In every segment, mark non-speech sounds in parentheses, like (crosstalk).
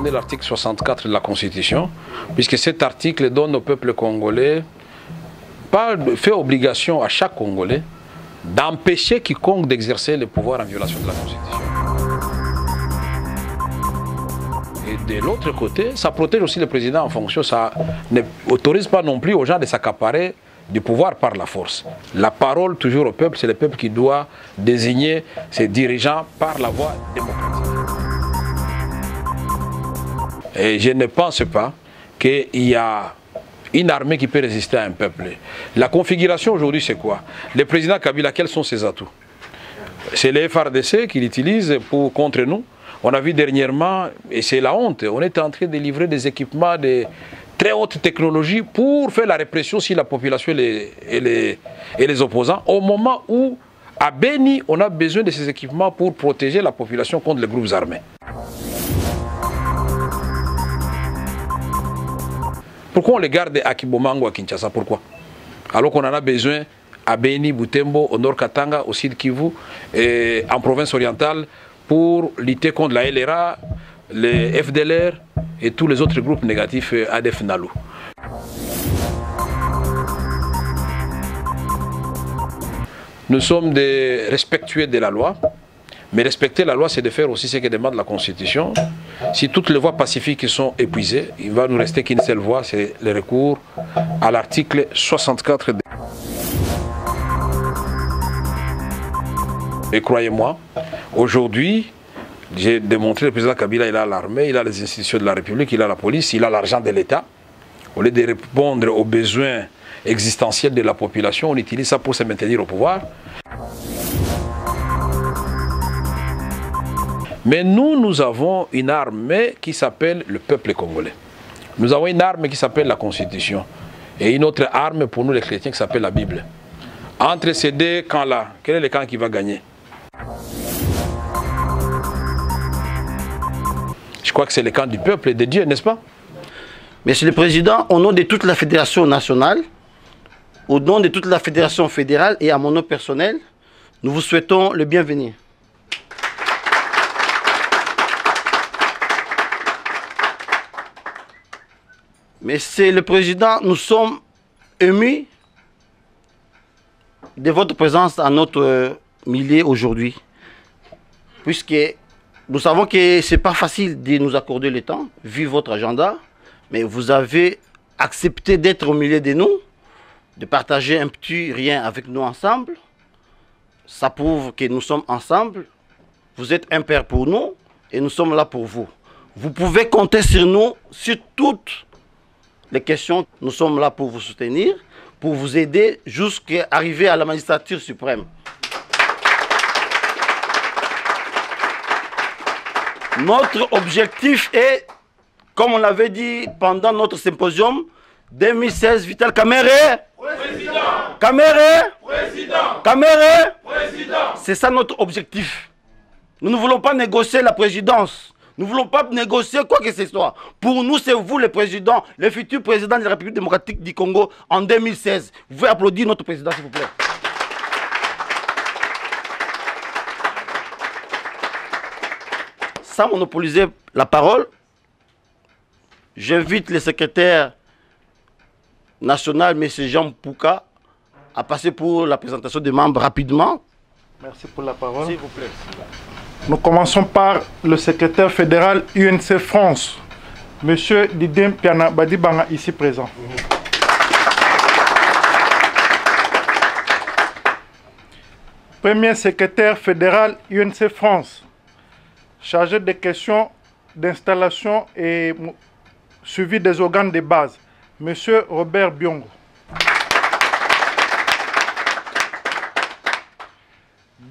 l'article 64 de la Constitution, puisque cet article donne au peuple congolais, fait obligation à chaque Congolais d'empêcher quiconque d'exercer le pouvoir en violation de la Constitution. Et de l'autre côté, ça protège aussi le président en fonction, ça n'autorise pas non plus aux gens de s'accaparer du pouvoir par la force. La parole toujours au peuple, c'est le peuple qui doit désigner ses dirigeants par la voie démocratique. Et je ne pense pas qu'il y a une armée qui peut résister à un peuple. La configuration aujourd'hui, c'est quoi? Le président Kabila, quels sont ses atouts? C'est les FRDC qu'il utilise pour, contre nous. On a vu dernièrement, et c'est la honte, on est en train de livrer des équipements de très haute technologie pour faire la répression sur la population et les, et les, opposants, au moment où, à Beni, on a besoin de ces équipements pour protéger la population contre les groupes armés. Pourquoi on les garde à Kibomango, à Kinshasa? Pourquoi? Alors qu'on en a besoin à Beni, Butembo, au nord Katanga, au sud Kivu, et en province orientale, pour lutter contre la LRA, les FDLR et tous les autres groupes négatifs ADF NALU. Nous sommes des respectueux de la loi, mais respecter la loi, c'est de faire aussi ce que demande la Constitution. Si toutes les voies pacifiques sont épuisées, il va nous rester qu'une seule voie, c'est le recours à l'article 64. Et croyez-moi, aujourd'hui, j'ai démontré le président Kabila, il a l'armée, il a les institutions de la République, il a la police, il a l'argent de l'État. Au lieu de répondre aux besoins existentiels de la population, on utilise ça pour se maintenir au pouvoir. Mais nous, nous avons une armée qui s'appelle le peuple congolais. Nous avons une arme qui s'appelle la Constitution. Et une autre arme pour nous les chrétiens qui s'appelle la Bible. Entre ces deux camps-là, quel est le camp qui va gagner? Je crois que c'est le camp du peuple et de Dieu, n'est-ce pas? Monsieur le Président, au nom de toute la Fédération nationale, au nom de toute la Fédération fédérale et à mon nom personnel, nous vous souhaitons le bienvenu. Monsieur le Président, nous sommes émus de votre présence à notre milieu aujourd'hui, puisque nous savons que ce n'est pas facile de nous accorder le temps, vu votre agenda, mais vous avez accepté d'être au milieu de nous, de partager un petit rien avec nous ensemble. Ça prouve que nous sommes ensemble. Vous êtes un père pour nous et nous sommes là pour vous. Vous pouvez compter sur nous, sur toutes les questions. Nous sommes là pour vous soutenir, pour vous aider jusqu'à arriver à la magistrature suprême. Notre objectif est, comme on l'avait dit pendant notre symposium, 2016, Vital Kamere Président Kamere Président C'est ça notre objectif. Nous ne voulons pas négocier la présidence. Nous ne voulons pas négocier quoi que ce soit. Pour nous, c'est vous le président, le futur président de la République démocratique du Congo en 2016. Vous pouvez applaudir notre président, s'il vous plaît. Sans monopoliser la parole, j'invite le secrétaire national, M. Jean Pouka, à passer pour la présentation des membres rapidement. Merci pour la parole. S'il vous plaît. Nous commençons par le secrétaire fédéral UNC France, M. Didier Piana Badibanga, ici présent. Premier secrétaire fédéral UNC France, chargé des questions d'installation et suivi des organes de base, M. Robert Biongo.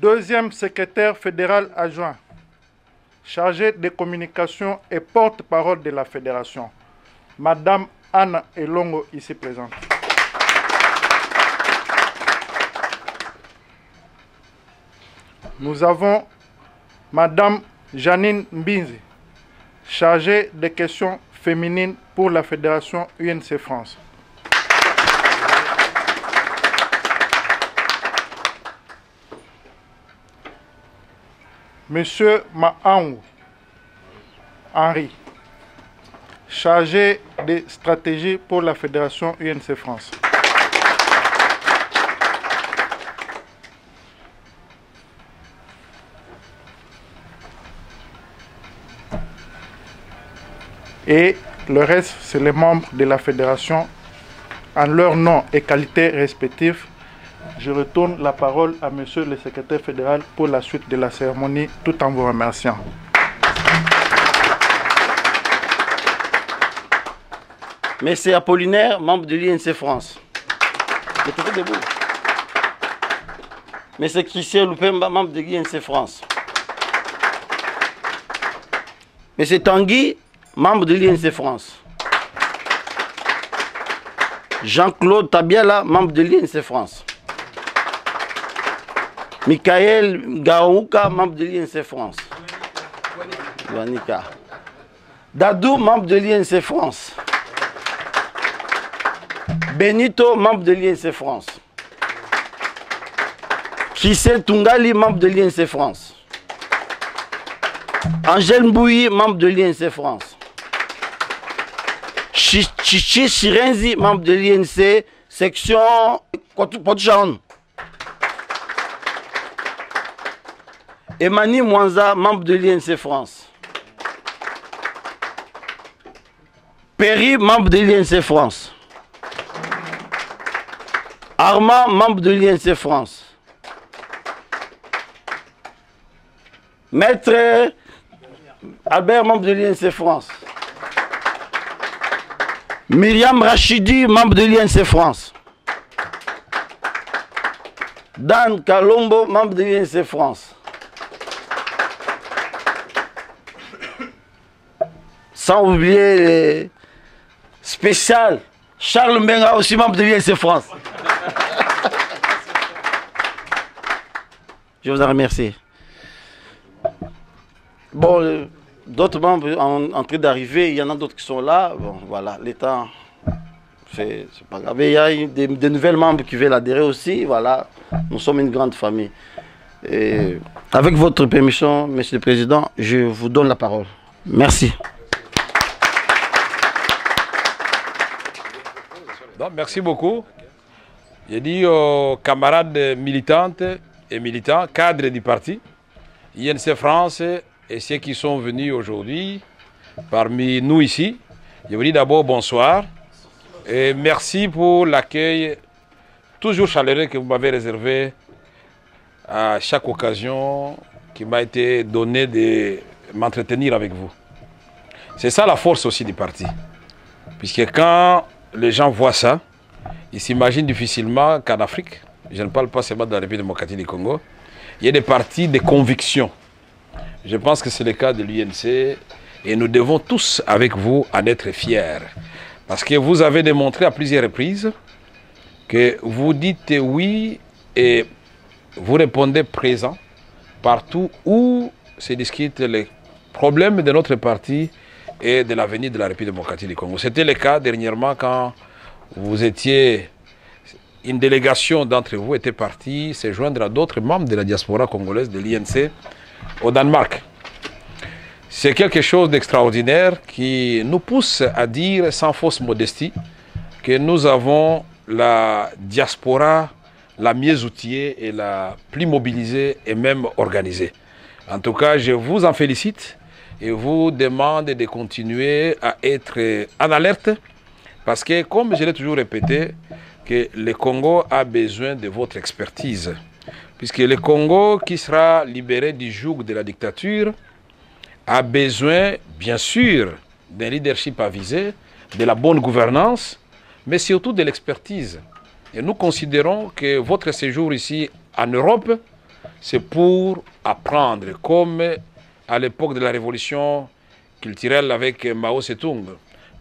Deuxième secrétaire fédéral adjoint, chargé des communications et porte-parole de la fédération, Madame Anna Elongo, ici présente. Nous avons Madame Janine Mbinzi, chargée des questions féminines pour la fédération UNC France. Monsieur Maangou Henri, chargé des stratégies pour la Fédération UNC France. Et le reste, c'est les membres de la fédération en leur nom et qualité respectifs. Je retourne la parole à Monsieur le secrétaire fédéral pour la suite de la cérémonie, tout en vous remerciant. Monsieur Apollinaire, membre de l'INC France. Monsieur Christian Loupemba, membre de l'INC France. Monsieur Tanguy, membre de l'INC France. Jean-Claude Tabiala, membre de l'INC France. Michael Gaouka, membre de l'INC France. Vanika. Dadou, membre de l'INC France. Benito, membre de l'INC France. Kissel Tungali, membre de l'INC France. Angèle Mbouyi, membre de l'INC France. Chichi Chirenzi, membre de l'INC, section Potchan. Emani Mwanza, membre de l'INC France. Perry, membre de l'INC France. Armand, membre de l'INC France. Maître Albert, membre de l'INC France. Myriam Rachidi, membre de l'INC France. Dan Kalombo, membre de l'INC France. Sans oublier les spécial Charles Mbenga, aussi membre de l'INC France. Je vous en remercie. Bon, euh, d'autres membres en, en train d'arriver, il y en a d'autres qui sont là. Bon, voilà, l'État, c'est pas grave. Il y a des, des nouvelles membres qui veulent adhérer aussi. Voilà, nous sommes une grande famille. Et avec votre permission, Monsieur le Président, je vous donne la parole. Merci. Merci beaucoup. J'ai dit aux camarades militantes et militants, cadres du parti, INC France et ceux qui sont venus aujourd'hui parmi nous ici. Je vous dis d'abord bonsoir et merci pour l'accueil toujours chaleureux que vous m'avez réservé à chaque occasion qui m'a été donnée de m'entretenir avec vous. C'est ça la force aussi du parti. Puisque quand les gens voient ça, ils s'imaginent difficilement qu'en Afrique, je ne parle pas seulement de la République démocratique du Congo, il y a des partis de conviction. Je pense que c'est le cas de l'UNC et nous devons tous, avec vous, en être fiers. Parce que vous avez démontré à plusieurs reprises que vous dites oui et vous répondez présent partout où se discutent les problèmes de notre parti et de l'avenir de la République démocratique du Congo. C'était le cas dernièrement quand vous étiez, une délégation d'entre vous était partie se joindre à d'autres membres de la diaspora congolaise de l'INC au Danemark. C'est quelque chose d'extraordinaire qui nous pousse à dire sans fausse modestie que nous avons la diaspora la mieux outillée et la plus mobilisée et même organisée. En tout cas, je vous en félicite et vous demande de continuer à être en alerte parce que, comme je l'ai toujours répété, que le Congo a besoin de votre expertise. Puisque le Congo, qui sera libéré du joug de la dictature, a besoin, bien sûr, d'un leadership avisé, de la bonne gouvernance, mais surtout de l'expertise. Et nous considérons que votre séjour ici en Europe, c'est pour apprendre, comme à l'époque de la révolution culturelle avec Mao Zedong.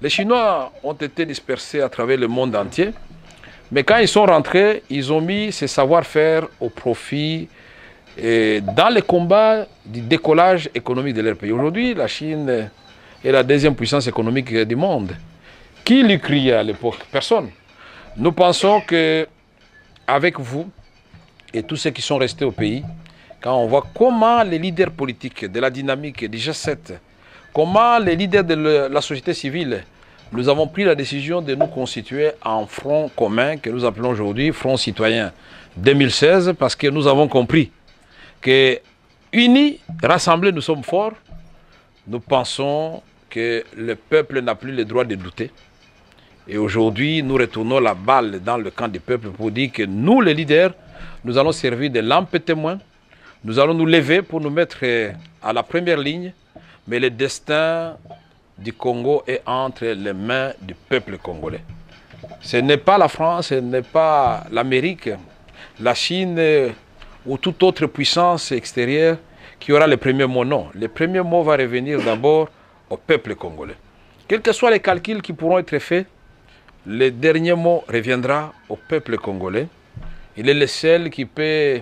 Les Chinois ont été dispersés à travers le monde entier, mais quand ils sont rentrés, ils ont mis ce savoir-faire au profit dans les combats du décollage économique de leur pays. Aujourd'hui, la Chine est la deuxième puissance économique du monde. Qui lui criait à l'époque? Personne. Nous pensons que avec vous et tous ceux qui sont restés au pays, quand on voit comment les leaders politiques de la dynamique du G7 comment les leaders de la société civile, nous avons pris la décision de nous constituer en front commun que nous appelons aujourd'hui Front citoyen 2016 parce que nous avons compris que unis, rassemblés, nous sommes forts. Nous pensons que le peuple n'a plus le droit de douter. Et aujourd'hui, nous retournons la balle dans le camp du peuple pour dire que nous, les leaders, nous allons servir de lampe témoin. Nous allons nous lever pour nous mettre à la première ligne. Mais le destin du Congo est entre les mains du peuple congolais. Ce n'est pas la France, ce n'est pas l'Amérique, la Chine ou toute autre puissance extérieure qui aura le premier mot. Non, le premier mot va revenir d'abord au peuple congolais. Quels que soient les calculs qui pourront être faits, le dernier mot reviendra au peuple congolais. Il est le seul qui peut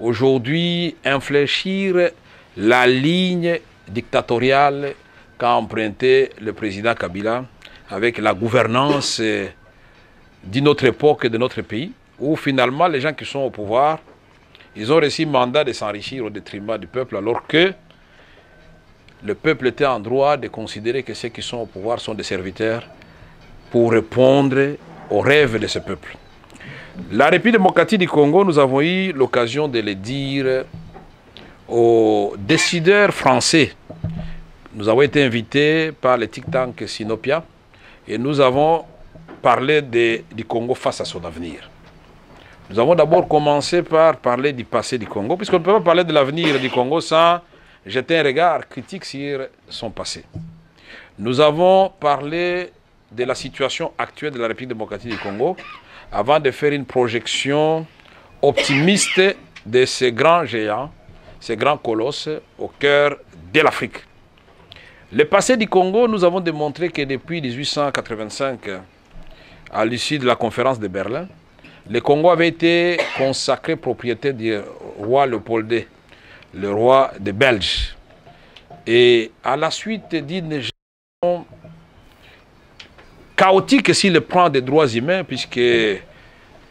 aujourd'hui infléchir la ligne dictatoriale qu'a emprunté le président Kabila avec la gouvernance d'une autre époque de notre pays, où finalement les gens qui sont au pouvoir, ils ont reçu mandat de s'enrichir au détriment du peuple, alors que le peuple était en droit de considérer que ceux qui sont au pouvoir sont des serviteurs pour répondre aux rêves de ce peuple. La République démocratique du Congo, nous avons eu l'occasion de le dire aux décideurs français. Nous avons été invités par le think tank Sinopia et nous avons parlé du Congo face à son avenir. Nous avons d'abord commencé par parler du passé du Congo, puisqu'on ne peut pas parler de l'avenir du Congo sans jeter un regard critique sur son passé. Nous avons parlé de la situation actuelle de la République démocratique du Congo avant de faire une projection optimiste de ces grands géants, ces grands colosses au cœur de l'Afrique. Le passé du Congo, nous avons démontré que depuis 1885, à l'issue de la conférence de Berlin, le Congo avait été consacré propriété du roi Léopold II, le roi des Belges. Et à la suite d'une chaotique s'il le prend des droits humains, puisque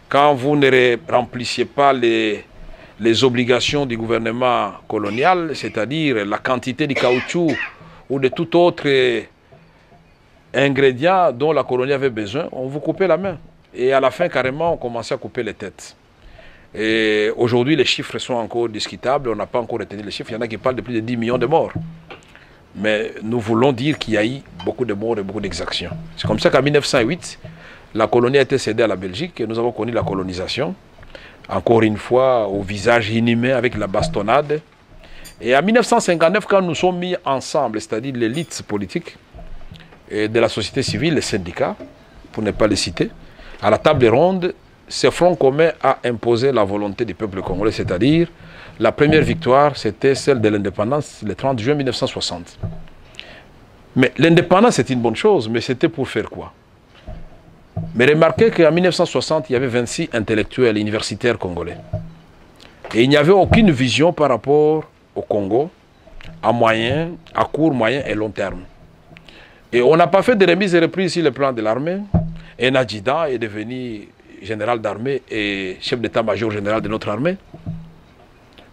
quand vous ne remplissiez pas les, obligations du gouvernement colonial, c'est-à-dire la quantité de caoutchouc ou de tout autre ingrédient dont la colonie avait besoin, on vous coupait la main. Et à la fin, carrément, on commençait à couper les têtes. Et aujourd'hui, les chiffres sont encore discutables. On n'a pas encore retenu les chiffres. Il y en a qui parlent de plus de 10 millions de morts. Mais nous voulons dire qu'il y a eu beaucoup de morts et beaucoup d'exactions. C'est comme ça qu'en 1908, la colonie a été cédée à la Belgique et nous avons connu la colonisation. Encore une fois, au visage inhumé avec la bastonnade. Et en 1959, quand nous sommes mis ensemble, c'est-à-dire l'élite politique de la société civile, les syndicats, pour ne pas les citer, à la table ronde, ce front commun a imposé la volonté du peuple congolais, c'est-à-dire la première victoire, c'était celle de l'indépendance le 30 juin 1960. Mais l'indépendance, c'est une bonne chose, mais c'était pour faire quoi? Mais remarquez qu'en 1960, il y avait 26 intellectuels universitaires congolais. Et il n'y avait aucune vision par rapport au Congo à moyen, à court, moyen et long terme. Et on n'a pas fait de remise et reprise sur le plan de l'armée. Et adjudant est devenu général d'armée et chef d'état-major général de notre armée.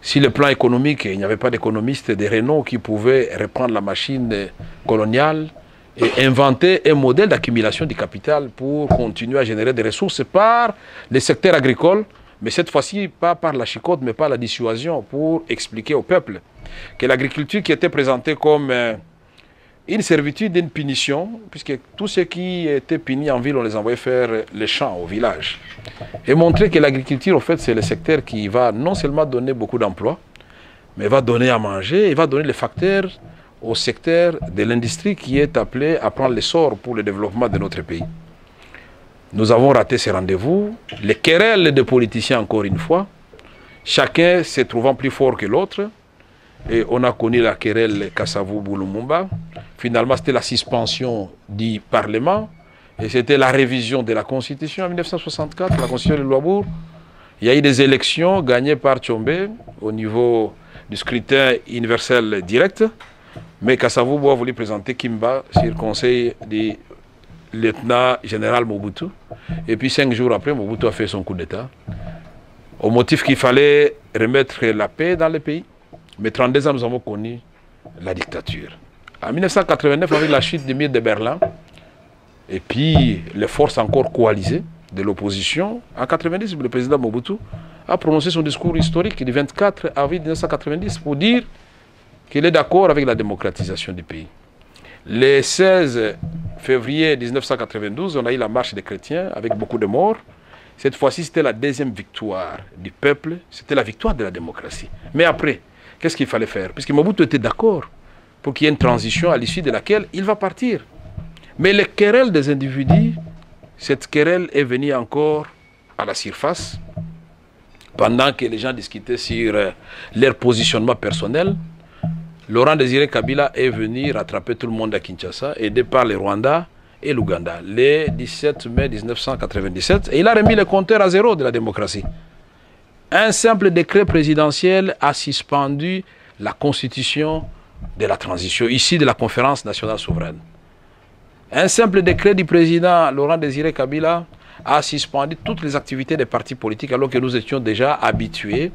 Si le plan économique, il n'y avait pas d'économistes de renom qui pouvaient reprendre la machine coloniale et inventer un modèle d'accumulation du capital pour continuer à générer des ressources par le secteur agricole, mais cette fois-ci pas par la chicote, mais par la dissuasion, pour expliquer au peuple que l'agriculture qui était présentée comme une servitude une punition, puisque tous ceux qui étaient punis en ville, on les envoyait faire les champs au village. Et montrer que l'agriculture, en fait, c'est le secteur qui va non seulement donner beaucoup d'emplois, mais va donner à manger et va donner les facteurs au secteur de l'industrie qui est appelé à prendre l'essor pour le développement de notre pays. Nous avons raté ces rendez-vous. Les querelles de politiciens, encore une fois, chacun se trouvant plus fort que l'autre. Et on a connu la querelle Kassavou-Boulumumba. Finalement, c'était la suspension du Parlement. Et c'était la révision de la Constitution en 1964, la Constitution de Loabourg. Il y a eu des élections gagnées par Tchombe au niveau du scrutin universel direct. Mais Kassavou a voulu présenter Kimba sur le conseil du lieutenant général Mobutu. Et puis cinq jours après, Mobutu a fait son coup d'État. Au motif qu'il fallait remettre la paix dans le pays. Mais 32 ans, nous avons connu la dictature. En 1989, avec la chute du mur de Berlin, et puis les forces encore coalisées de l'opposition, en 90, le président Mobutu a prononcé son discours historique du 24 avril 1990 pour dire qu'il est d'accord avec la démocratisation du pays. Le 16 février 1992, on a eu la marche des chrétiens avec beaucoup de morts. Cette fois-ci, c'était la deuxième victoire du peuple, c'était la victoire de la démocratie. Mais après, qu'est-ce qu'il fallait faire? Puisque Mobutu était d'accord pour qu'il y ait une transition à l'issue de laquelle il va partir. Mais les querelles des individus, cette querelle est venue encore à la surface pendant que les gens discutaient sur euh, leur positionnement personnel. Laurent Désiré Kabila est venu rattraper tout le monde à Kinshasa, aidé par le Rwanda et l'Ouganda, le 17 mai 1997. Et il a remis le compteur à zéro de la démocratie. Un simple décret présidentiel a suspendu la constitution de la transition, ici de la conférence nationale souveraine. Un simple décret du président Laurent Désiré Kabila a suspendu toutes les activités des partis politiques alors que nous étions déjà habitués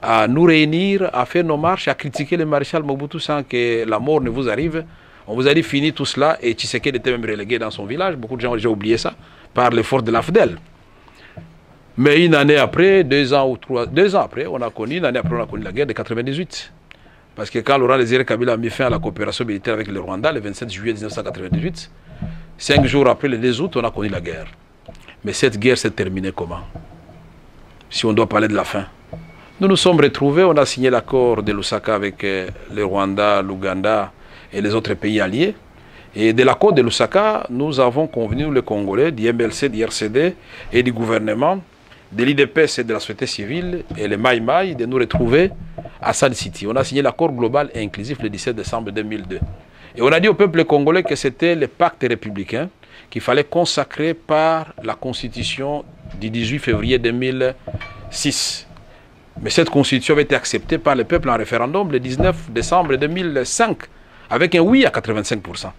à nous réunir, à faire nos marches, à critiquer le maréchal Mobutu sans que la mort ne vous arrive. On vous a dit fini tout cela et Tshisekedi était même relégué dans son village. Beaucoup de gens ont déjà oublié ça par l'effort de l'AFDEL. Mais une année après, deux ans ou trois, deux ans après, on a connu, une année après, on a connu la guerre de 98. Parce que quand Laurent Désiré Kabila a mis fin à la coopération militaire avec le Rwanda le 27 juillet 1998, cinq jours après le 2 août, on a connu la guerre. Mais cette guerre s'est terminée comment? Si on doit parler de la fin. Nous nous sommes retrouvés, on a signé l'accord de Lusaka avec euh, le Rwanda, l'Ouganda et les autres pays alliés. Et de l'accord de Lusaka, nous avons convenu, les Congolais, du MLC, du RCD et du gouvernement, de l'IDPS et de la société civile et les Maïmaï, de nous retrouver à San City. On a signé l'accord global et inclusif le 17 décembre 2002. Et on a dit au peuple congolais que c'était le pacte républicain qu'il fallait consacrer par la constitution du 18 février 2006. Mais cette constitution avait été acceptée par le peuple en référendum le 19 décembre 2005, avec un oui à 85%.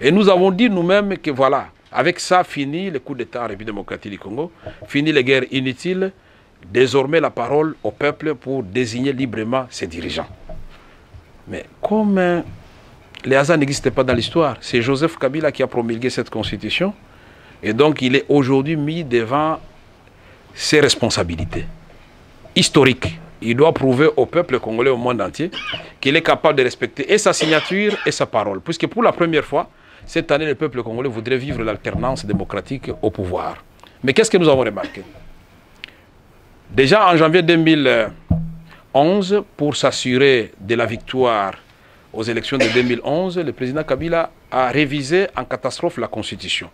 Et nous avons dit nous-mêmes que voilà, avec ça, fini le coup d'État en République démocratique du Congo, fini les guerres inutiles, désormais la parole au peuple pour désigner librement ses dirigeants. Mais comme euh, les hasards n'existaient pas dans l'histoire, c'est Joseph Kabila qui a promulgué cette constitution, et donc il est aujourd'hui mis devant ses responsabilités historiques. Il doit prouver au peuple congolais, au monde entier, qu'il est capable de respecter et sa signature et sa parole. Puisque pour la première fois, cette année, le peuple congolais voudrait vivre l'alternance démocratique au pouvoir. Mais qu'est-ce que nous avons remarqué? Déjà en janvier 2011, pour s'assurer de la victoire aux élections de 2011, le président Kabila a révisé en catastrophe la Constitution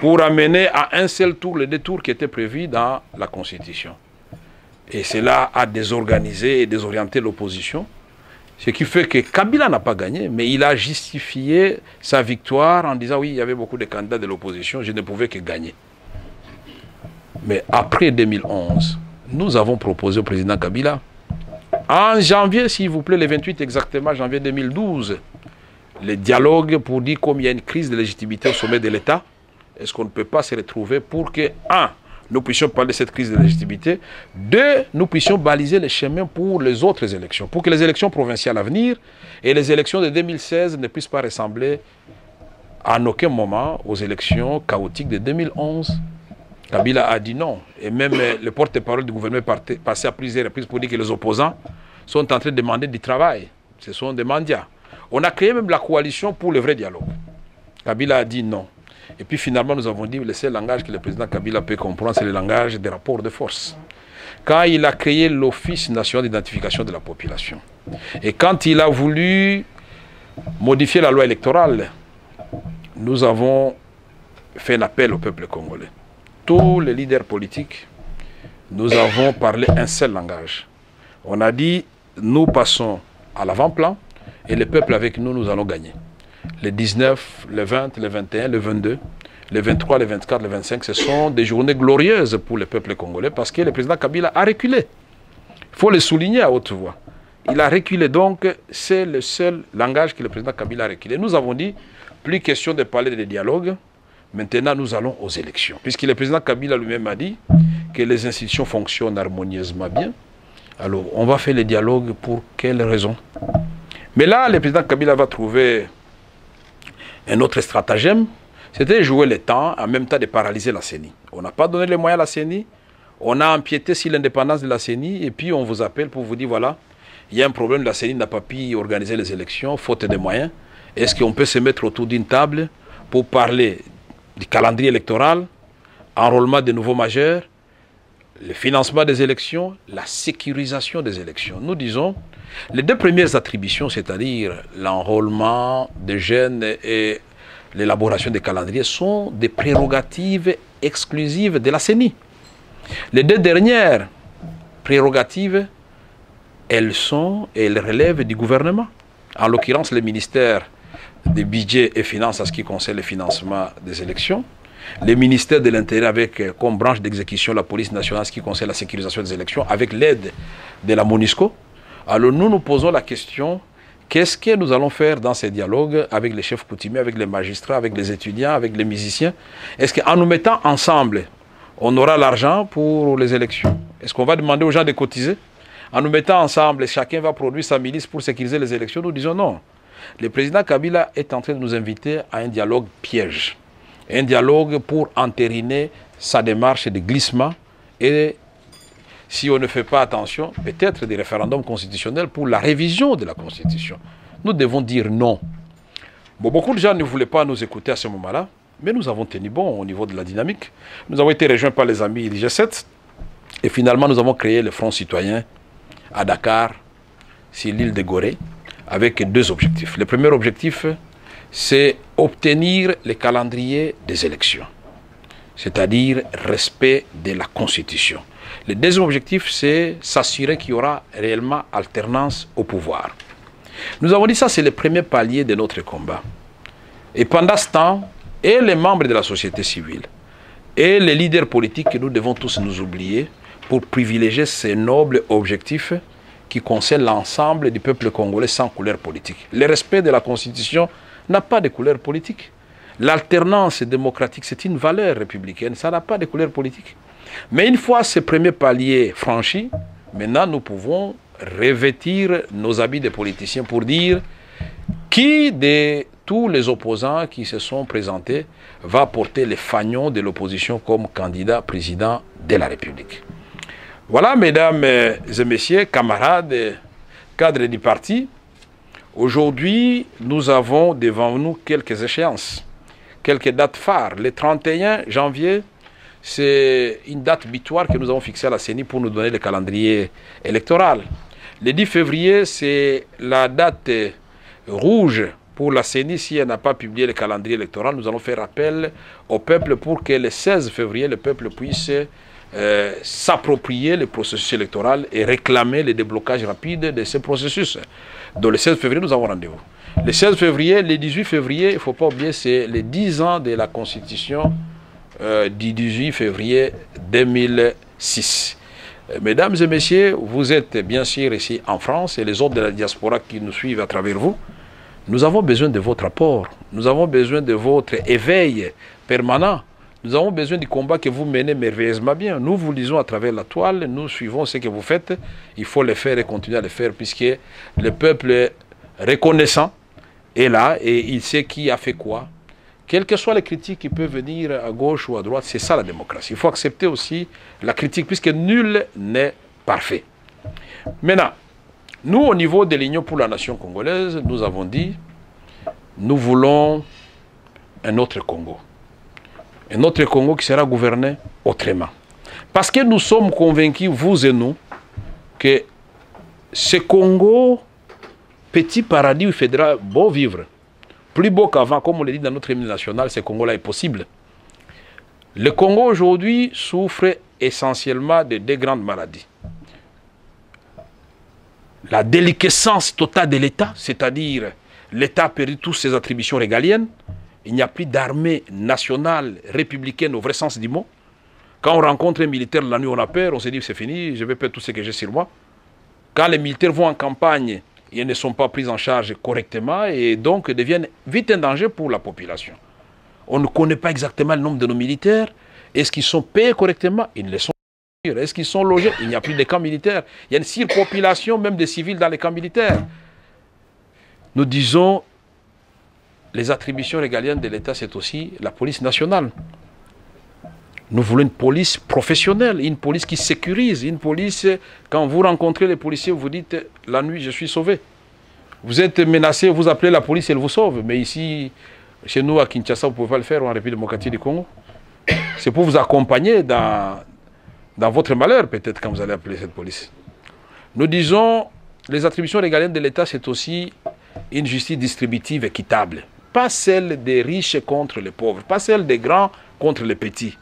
pour amener à un seul tour le détour qui était prévu dans la Constitution. Et cela a désorganisé et désorienté l'opposition. Ce qui fait que Kabila n'a pas gagné, mais il a justifié sa victoire en disant oui, il y avait beaucoup de candidats de l'opposition, je ne pouvais que gagner. Mais après 2011, nous avons proposé au président Kabila, en janvier, s'il vous plaît, le 28 exactement, janvier 2012, le dialogue pour dire comme il y a une crise de légitimité au sommet de l'État, est-ce qu'on ne peut pas se retrouver pour que, un, nous puissions parler de cette crise de légitimité. Deux, nous puissions baliser les chemins pour les autres élections, pour que les élections provinciales à venir et les élections de 2016 ne puissent pas ressembler en aucun moment aux élections chaotiques de 2011. Kabila a dit non. Et même le porte-parole du gouvernement est passé à plusieurs reprises pour dire que les opposants sont en train de demander du travail. Ce sont des mendiats. On a créé même la coalition pour le vrai dialogue. Kabila a dit non. Et puis finalement, nous avons dit le seul langage que le président Kabila peut comprendre, c'est le langage des rapports de force. Quand il a créé l'Office national d'identification de la population, et quand il a voulu modifier la loi électorale, nous avons fait un appel au peuple congolais. Tous les leaders politiques, nous avons parlé un seul langage. On a dit, nous passons à l'avant-plan, et le peuple avec nous, nous allons gagner le 19, le 20, le 21, le 22, le 23, le 24, le 25, ce sont des journées glorieuses pour le peuple congolais parce que le président Kabila a reculé. Il faut le souligner à haute voix. Il a reculé, donc c'est le seul langage que le président Kabila a reculé. Nous avons dit, plus question de parler de dialogue, maintenant nous allons aux élections. Puisque le président Kabila lui-même a dit que les institutions fonctionnent harmonieusement bien. Alors, on va faire le dialogue pour quelles raisons Mais là, le président Kabila va trouver un autre stratagème, c'était jouer le temps, en même temps de paralyser la CENI. On n'a pas donné les moyens à la CENI, on a empiété sur l'indépendance de la CENI, et puis on vous appelle pour vous dire, voilà, il y a un problème, la CENI n'a pas pu organiser les élections, faute de moyens. Est-ce qu'on peut se mettre autour d'une table pour parler du calendrier électoral, enrôlement des nouveaux majeurs, le financement des élections, la sécurisation des élections. Nous disons, les deux premières attributions, c'est-à-dire l'enrôlement des jeunes et l'élaboration des calendriers, sont des prérogatives exclusives de la CENI. Les deux dernières prérogatives, elles sont et elles relèvent du gouvernement. En l'occurrence, le ministère des budgets et finances à ce qui concerne le financement des élections, les ministères de l'Intérieur avec euh, comme branche d'exécution la police nationale, ce qui concerne la sécurisation des élections, avec l'aide de la MONUSCO. Alors nous nous posons la question, qu'est-ce que nous allons faire dans ces dialogues avec les chefs coutumiers, avec les magistrats, avec les étudiants, avec les musiciens? Est-ce qu'en nous mettant ensemble, on aura l'argent pour les élections? Est-ce qu'on va demander aux gens de cotiser? En nous mettant ensemble, chacun va produire sa milice pour sécuriser les élections Nous disons non. Le président Kabila est en train de nous inviter à un dialogue piège un dialogue pour entériner sa démarche de glissement et si on ne fait pas attention, peut-être des référendums constitutionnels pour la révision de la Constitution. Nous devons dire non. Bon, beaucoup de gens ne voulaient pas nous écouter à ce moment-là, mais nous avons tenu bon au niveau de la dynamique. Nous avons été rejoints par les amis du G7 et finalement nous avons créé le Front citoyen à Dakar, sur l'île de Gorée, avec deux objectifs. Le premier objectif, c'est obtenir le calendrier des élections, c'est-à-dire respect de la Constitution. Le deuxième objectif, c'est s'assurer qu'il y aura réellement alternance au pouvoir. Nous avons dit ça, c'est le premier palier de notre combat. Et pendant ce temps, et les membres de la société civile, et les leaders politiques, nous devons tous nous oublier pour privilégier ces nobles objectifs qui concernent l'ensemble du peuple congolais sans couleur politique. Le respect de la Constitution n'a pas de couleur politique. L'alternance démocratique, c'est une valeur républicaine, ça n'a pas de couleur politique. Mais une fois ce premier palier franchi, maintenant nous pouvons revêtir nos habits de politiciens pour dire qui de tous les opposants qui se sont présentés va porter les fagnons de l'opposition comme candidat président de la République. Voilà, mesdames et messieurs, camarades, cadres du parti, Aujourd'hui, nous avons devant nous quelques échéances, quelques dates phares. Le 31 janvier, c'est une date butoir que nous avons fixée à la CENI pour nous donner le calendrier électoral. Le 10 février, c'est la date rouge pour la CENI. Si elle n'a pas publié le calendrier électoral, nous allons faire appel au peuple pour que le 16 février, le peuple puisse euh, s'approprier le processus électoral et réclamer le déblocage rapide de ce processus. Donc le 16 février, nous avons rendez-vous. Le 16 février, le 18 février, il ne faut pas oublier, c'est les 10 ans de la Constitution euh, du 18 février 2006. Euh, mesdames et messieurs, vous êtes bien sûr ici en France et les autres de la diaspora qui nous suivent à travers vous. Nous avons besoin de votre apport. Nous avons besoin de votre éveil permanent nous avons besoin du combat que vous menez merveilleusement bien. Nous vous lisons à travers la toile, nous suivons ce que vous faites. Il faut le faire et continuer à le faire puisque le peuple reconnaissant est là et il sait qui a fait quoi. Quelles que soient les critiques qui peuvent venir à gauche ou à droite, c'est ça la démocratie. Il faut accepter aussi la critique puisque nul n'est parfait. Maintenant, nous au niveau de l'Union pour la nation congolaise, nous avons dit, nous voulons un autre Congo un autre Congo qui sera gouverné autrement. Parce que nous sommes convaincus, vous et nous, que ce Congo, petit paradis où il faudra beau vivre, plus beau qu'avant, comme on l'a dit dans notre hymne national, ce Congo-là est possible. Le Congo aujourd'hui souffre essentiellement de deux grandes maladies. La déliquescence totale de l'État, c'est-à-dire l'État a perdu toutes ses attributions régaliennes, il n'y a plus d'armée nationale républicaine au vrai sens du mot. Quand on rencontre un militaire la nuit, on a peur, on se dit c'est fini, je vais perdre tout ce que j'ai sur moi. Quand les militaires vont en campagne, ils ne sont pas pris en charge correctement et donc deviennent vite un danger pour la population. On ne connaît pas exactement le nombre de nos militaires. Est-ce qu'ils sont payés correctement? Ils ne le sont pas. Est-ce qu'ils sont logés? Il n'y a plus de camps militaires. Il y a une surpopulation même des civils dans les camps militaires. nous disons les attributions régaliennes de l'État, c'est aussi la police nationale. Nous voulons une police professionnelle, une police qui sécurise, une police, quand vous rencontrez les policiers, vous dites, la nuit, je suis sauvé. Vous êtes menacé, vous appelez la police, elle vous sauve. Mais ici, chez nous, à Kinshasa, vous ne pouvez pas le faire, en République démocratique du Congo. C'est pour vous accompagner dans, dans votre malheur, peut-être, quand vous allez appeler cette police. Nous disons, les attributions régaliennes de l'État, c'est aussi une justice distributive équitable. Pas celle des riches contre les pauvres, pas celle des grands contre les petits.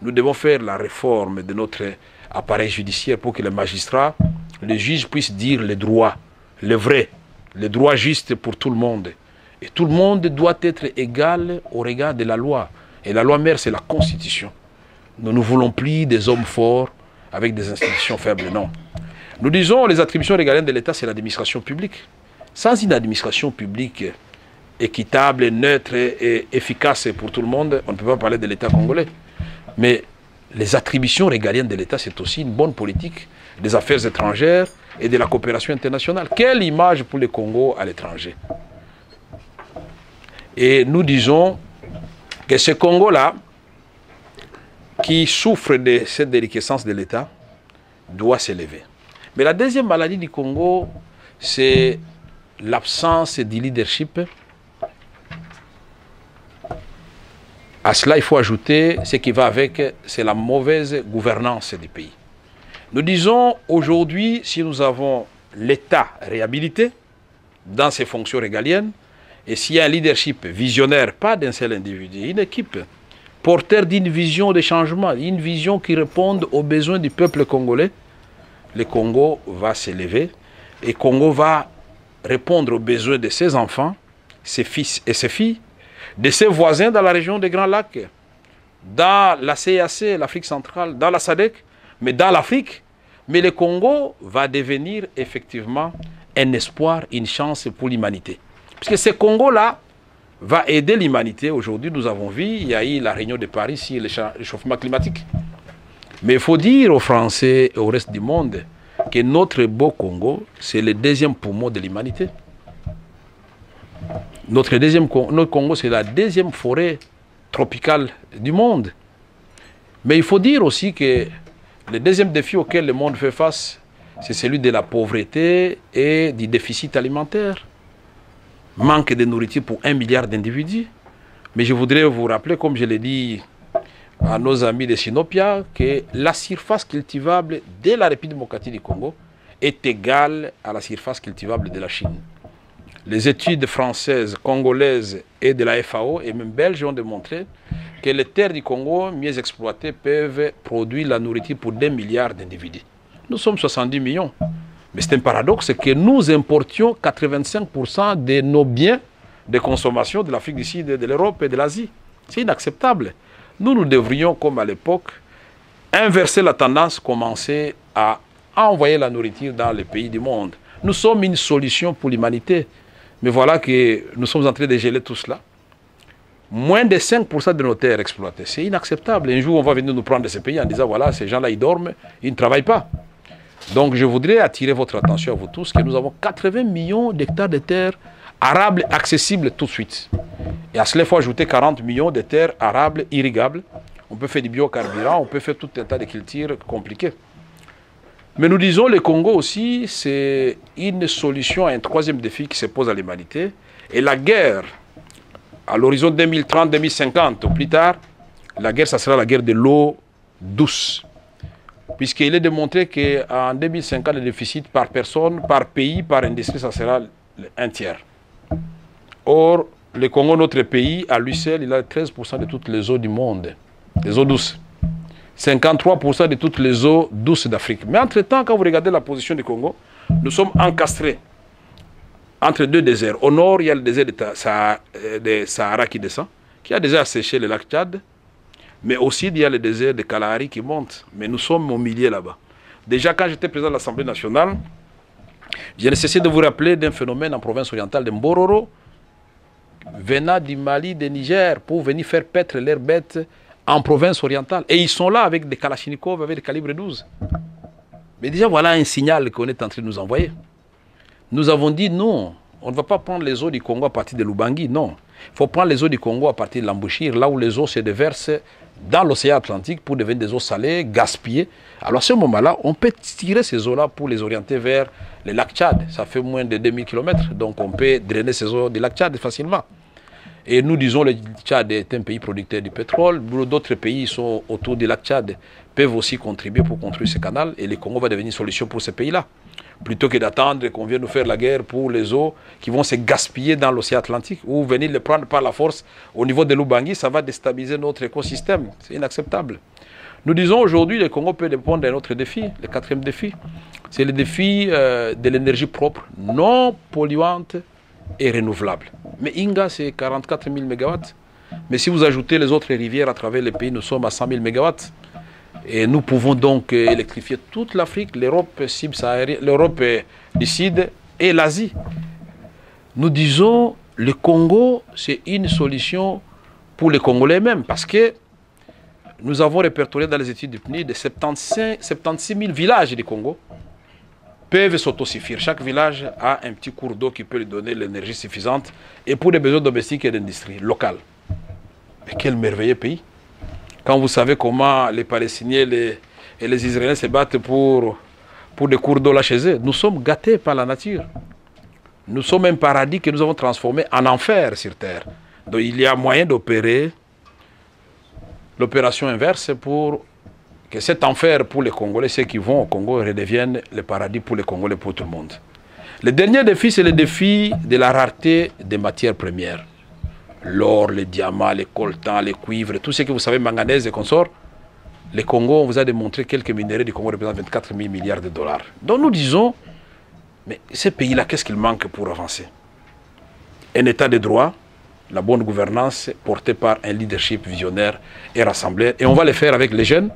Nous devons faire la réforme de notre appareil judiciaire pour que les magistrats, les juges puissent dire les droits, les vrais, les droits justes pour tout le monde. Et tout le monde doit être égal au regard de la loi. Et la loi mère, c'est la Constitution. Nous ne voulons plus des hommes forts avec des institutions faibles, non. Nous disons les attributions régaliennes de l'État, c'est l'administration publique. Sans une administration publique équitable, neutre et efficace pour tout le monde, on ne peut pas parler de l'État congolais. Mais les attributions régaliennes de l'État, c'est aussi une bonne politique des affaires étrangères et de la coopération internationale. Quelle image pour le Congo à l'étranger? Et nous disons que ce Congo-là, qui souffre de cette déliquescence de l'État, doit s'élever. Mais la deuxième maladie du Congo, c'est l'absence du leadership. À cela, il faut ajouter ce qui va avec, c'est la mauvaise gouvernance du pays. Nous disons aujourd'hui, si nous avons l'État réhabilité dans ses fonctions régaliennes, et s'il y a un leadership visionnaire, pas d'un seul individu, une équipe, porteur d'une vision de changement, une vision qui réponde aux besoins du peuple congolais, le Congo va s'élever et Congo va répondre aux besoins de ses enfants, ses fils et ses filles, de ses voisins dans la région des Grands Lacs, dans la CAC, l'Afrique centrale, dans la SADC, mais dans l'Afrique. Mais le Congo va devenir effectivement un espoir, une chance pour l'humanité. Puisque ce Congo-là va aider l'humanité. Aujourd'hui, nous avons vu, il y a eu la réunion de Paris sur le réchauffement climatique. Mais il faut dire aux Français et au reste du monde que notre beau Congo, c'est le deuxième poumon de l'humanité. Notre, deuxième, notre Congo, c'est la deuxième forêt tropicale du monde. Mais il faut dire aussi que le deuxième défi auquel le monde fait face, c'est celui de la pauvreté et du déficit alimentaire. Manque de nourriture pour un milliard d'individus. Mais je voudrais vous rappeler, comme je l'ai dit à nos amis de Sinopia, que la surface cultivable de la République démocratique du Congo est égale à la surface cultivable de la Chine. Les études françaises, congolaises et de la FAO et même belges ont démontré que les terres du Congo mieux exploitées peuvent produire la nourriture pour des milliards d'individus. Nous sommes 70 millions. Mais c'est un paradoxe que nous importions 85% de nos biens de consommation de l'Afrique du Sud, de l'Europe et de l'Asie. C'est inacceptable. Nous, nous devrions, comme à l'époque, inverser la tendance, commencer à envoyer la nourriture dans les pays du monde. Nous sommes une solution pour l'humanité. Mais voilà que nous sommes en train de geler tout cela. Moins de 5% de nos terres exploitées. C'est inacceptable. Un jour, on va venir nous prendre de ces pays en disant, voilà, ces gens-là, ils dorment, ils ne travaillent pas. Donc, je voudrais attirer votre attention à vous tous que nous avons 80 millions d'hectares de terres arables accessibles tout de suite. Et à cela, il faut ajouter 40 millions de terres arables irrigables. On peut faire du biocarburant, on peut faire tout un tas de cultures compliquées. Mais nous disons, le Congo aussi, c'est une solution à un troisième défi qui se pose à l'humanité. Et la guerre, à l'horizon 2030-2050 ou plus tard, la guerre, ça sera la guerre de l'eau douce. Puisqu'il est démontré qu'en 2050, le déficit par personne, par pays, par industrie, ça sera un tiers. Or, le Congo, notre pays, à lui seul, il a 13% de toutes les eaux du monde, les eaux douces. 53% de toutes les eaux douces d'Afrique. Mais entre-temps, quand vous regardez la position du Congo, nous sommes encastrés entre deux déserts. Au nord, il y a le désert de Sahara, qui descend, qui a déjà séché le lac Tchad. Mais aussi, il y a le désert de Kalahari qui monte. Mais nous sommes au milieu là-bas. Déjà, quand j'étais président de l'Assemblée nationale, j'ai nécessité de vous rappeler d'un phénomène en province orientale de Mbororo, venant du Mali, du Niger, pour venir faire paître leurs bêtes en province orientale. Et ils sont là avec des Kalachnikov, avec des calibres 12. Mais déjà, voilà un signal qu'on est en train de nous envoyer. Nous avons dit non, On ne va pas prendre les eaux du Congo à partir de Lubangui, non. Il faut prendre les eaux du Congo à partir de l'Embouchure, là où les eaux se déversent dans l'océan Atlantique pour devenir des eaux salées, gaspillées. Alors à ce moment-là, on peut tirer ces eaux-là pour les orienter vers les lacs Tchad. Ça fait moins de 2000 km, donc on peut drainer ces eaux du lac Tchad facilement. Et nous disons le Tchad est un pays producteur de pétrole. D'autres pays sont autour du lac Tchad peuvent aussi contribuer pour construire ce canal. Et le Congo va devenir une solution pour ces pays-là. Plutôt que d'attendre qu'on vienne nous faire la guerre pour les eaux qui vont se gaspiller dans l'océan Atlantique ou venir les prendre par la force au niveau de l'Ubangi, ça va déstabiliser notre écosystème. C'est inacceptable. Nous disons aujourd'hui le Congo peut répondre à un autre défi, le quatrième défi. C'est le défi euh, de l'énergie propre, non polluante et renouvelable. Mais Inga, c'est 44 000 MW. Mais si vous ajoutez les autres rivières à travers le pays, nous sommes à 100 000 MW. Et nous pouvons donc électrifier toute l'Afrique, l'Europe subsaharienne, l'Europe du Sud et l'Asie. Nous disons le Congo, c'est une solution pour les Congolais même, parce que nous avons répertorié dans les études du PNI de 75, 76 000 villages du Congo peuvent s'autosuffire. Chaque village a un petit cours d'eau qui peut lui donner l'énergie suffisante et pour les besoins domestiques et d'industrie locale. Mais quel merveilleux pays Quand vous savez comment les Palestiniens les, et les Israéliens se battent pour, pour des cours d'eau là chez eux, nous sommes gâtés par la nature. Nous sommes un paradis que nous avons transformé en enfer sur terre. Donc il y a moyen d'opérer l'opération inverse pour que cet enfer pour les Congolais, ceux qui vont au Congo, redevienne le paradis pour les Congolais, pour tout le monde. Le dernier défi, c'est le défi de la rareté des matières premières. L'or, les diamants, les coltans, les cuivres, tout ce que vous savez, manganèse et consorts. Le Congo, on vous a démontré quelques minéraux du Congo représentent 24 000 milliards de dollars. Donc nous disons, mais ces pays-là, qu'est-ce qu'il manque pour avancer? Un état de droit, la bonne gouvernance portée par un leadership visionnaire et rassembleur. Et on va le faire avec les jeunes,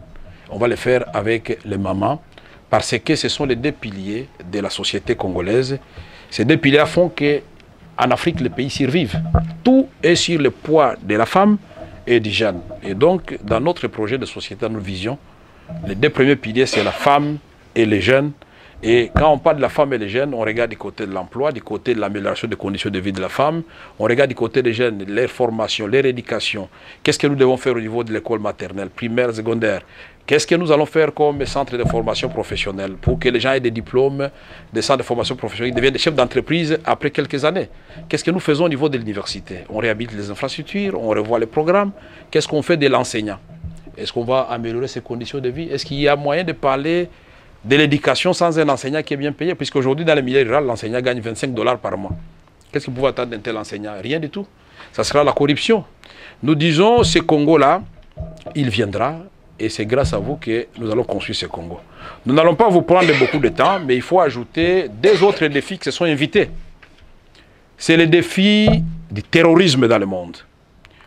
on va le faire avec les mamans, parce que ce sont les deux piliers de la société congolaise. Ces deux piliers font que Afrique, les pays survivent. Tout est sur le poids de la femme et du jeune. Et donc, dans notre projet de société, dans notre vision, les deux premiers piliers, c'est la femme et les jeunes. Et quand on parle de la femme et des jeunes, on regarde du côté de l'emploi, du côté de l'amélioration des conditions de vie de la femme, on regarde du côté des jeunes, leur formation, leur éducation. Qu'est-ce que nous devons faire au niveau de l'école maternelle, primaire, secondaire? Qu'est-ce que nous allons faire comme centre de formation professionnelle pour que les gens aient des diplômes des centres de formation professionnelle, deviennent des chefs d'entreprise après quelques années? Qu'est-ce que nous faisons au niveau de l'université? On réhabilite les infrastructures, on revoit les programmes. Qu'est-ce qu'on fait de l'enseignant? Est-ce qu'on va améliorer ses conditions de vie? Est-ce qu'il y a moyen de parler de l'éducation sans un enseignant qui est bien payé? Puisqu'aujourd'hui, dans le milieu rural, l'enseignant gagne 25 dollars par mois. Qu'est-ce que vous attendre d'un tel enseignant? Rien du tout. Ça sera la corruption. Nous disons, ce Congo-là, il viendra et c'est grâce à vous que nous allons construire ce Congo. Nous n'allons pas vous prendre beaucoup de temps, mais il faut ajouter des autres défis qui se sont invités. C'est le défi du terrorisme dans le monde.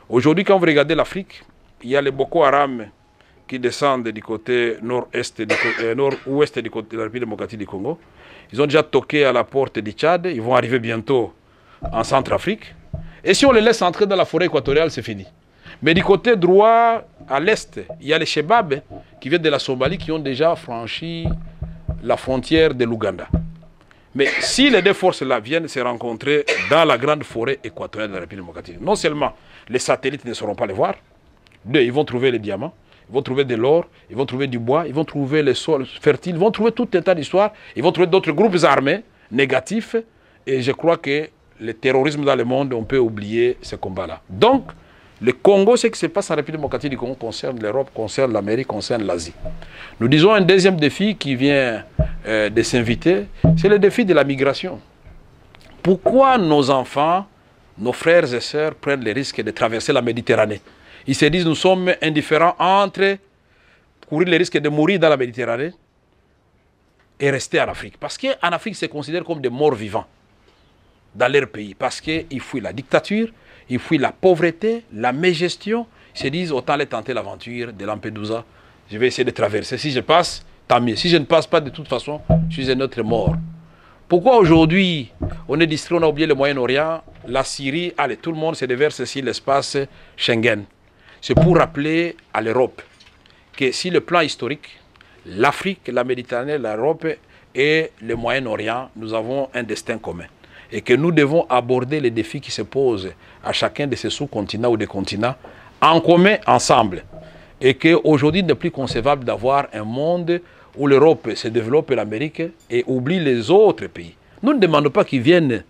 Aujourd'hui, quand vous regardez l'Afrique, il y a les Boko Haram qui descendent du côté nord-est, euh, nord-ouest de la République démocratique du Congo. Ils ont déjà toqué à la porte du Tchad, ils vont arriver bientôt en Centrafrique. Et si on les laisse entrer dans la forêt équatoriale, c'est fini. Mais du côté droit, à l'est, il y a les Shebab qui viennent de la Somalie qui ont déjà franchi la frontière de l'Ouganda. Mais si les deux forces-là viennent se rencontrer dans la grande forêt équatoriale de la République démocratique, non seulement les satellites ne sauront pas les voir, deux, ils vont trouver les diamants, ils vont trouver de l'or, ils vont trouver du bois, ils vont trouver les sols fertiles, ils vont trouver tout un tas d'histoires, ils vont trouver d'autres groupes armés négatifs, et je crois que le terrorisme dans le monde, on peut oublier ce combat-là. Donc, le Congo, ce qui se passe en République démocratique du Congo concerne l'Europe, concerne l'Amérique, concerne l'Asie. Nous disons un deuxième défi qui vient euh, de s'inviter, c'est le défi de la migration. Pourquoi nos enfants, nos frères et sœurs prennent le risque de traverser la Méditerranée? Ils se disent nous sommes indifférents entre courir le risque de mourir dans la Méditerranée et rester en Afrique. Parce qu'en Afrique, c'est considéré comme des morts vivants dans leur pays. Parce qu'ils fuient la dictature, ils fuient la pauvreté, la mégestion. Ils se disent autant aller tenter l'aventure de Lampedusa. Je vais essayer de traverser. Si je passe, tant mieux. Si je ne passe pas, de toute façon, je suis un autre mort. Pourquoi aujourd'hui on est distrait, on a oublié le Moyen-Orient, la Syrie, allez, tout le monde se déverse ici l'espace Schengen. C'est pour rappeler à l'Europe que si le plan historique, l'Afrique, la Méditerranée, l'Europe et le Moyen-Orient, nous avons un destin commun. et que nous devons aborder les défis qui se posent à chacun de ces sous-continents ou des continents en commun, ensemble. Et qu'aujourd'hui, il n'est plus concevable d'avoir un monde où l'Europe se développe et l'Amérique et oublie les autres pays. Nous ne demandons pas qu'ils viennent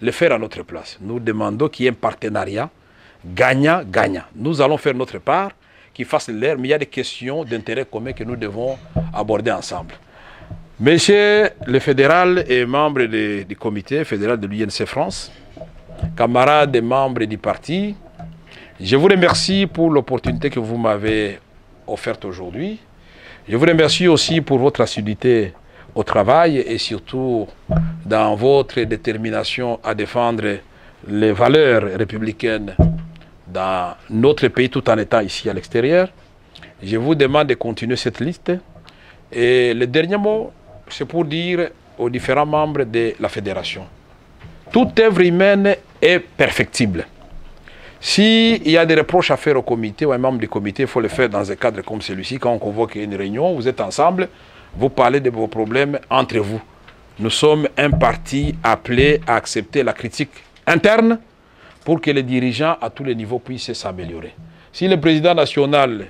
le faire à notre place. Nous demandons qu'il y ait un partenariat gagnant-gagnant. Nous allons faire notre part, qu'ils fassent l'air, mais il y a des questions d'intérêt commun que nous devons aborder ensemble. Monsieur le fédéral et membre du comité fédéral de l'UNC France, camarades et membres du parti, je vous remercie pour l'opportunité que vous m'avez offerte aujourd'hui. Je vous remercie aussi pour votre assiduité au travail et surtout dans votre détermination à défendre les valeurs républicaines dans notre pays tout en étant ici à l'extérieur. Je vous demande de continuer cette liste. Et le dernier mot, c'est pour dire aux différents membres de la fédération. Toute œuvre humaine est perfectible. S'il y a des reproches à faire au comité ou à un membre du comité, il faut le faire dans un cadre comme celui-ci. Quand on convoque une réunion, vous êtes ensemble, vous parlez de vos problèmes entre vous. Nous sommes un parti appelé à accepter la critique interne pour que les dirigeants à tous les niveaux puissent s'améliorer. Si le président national,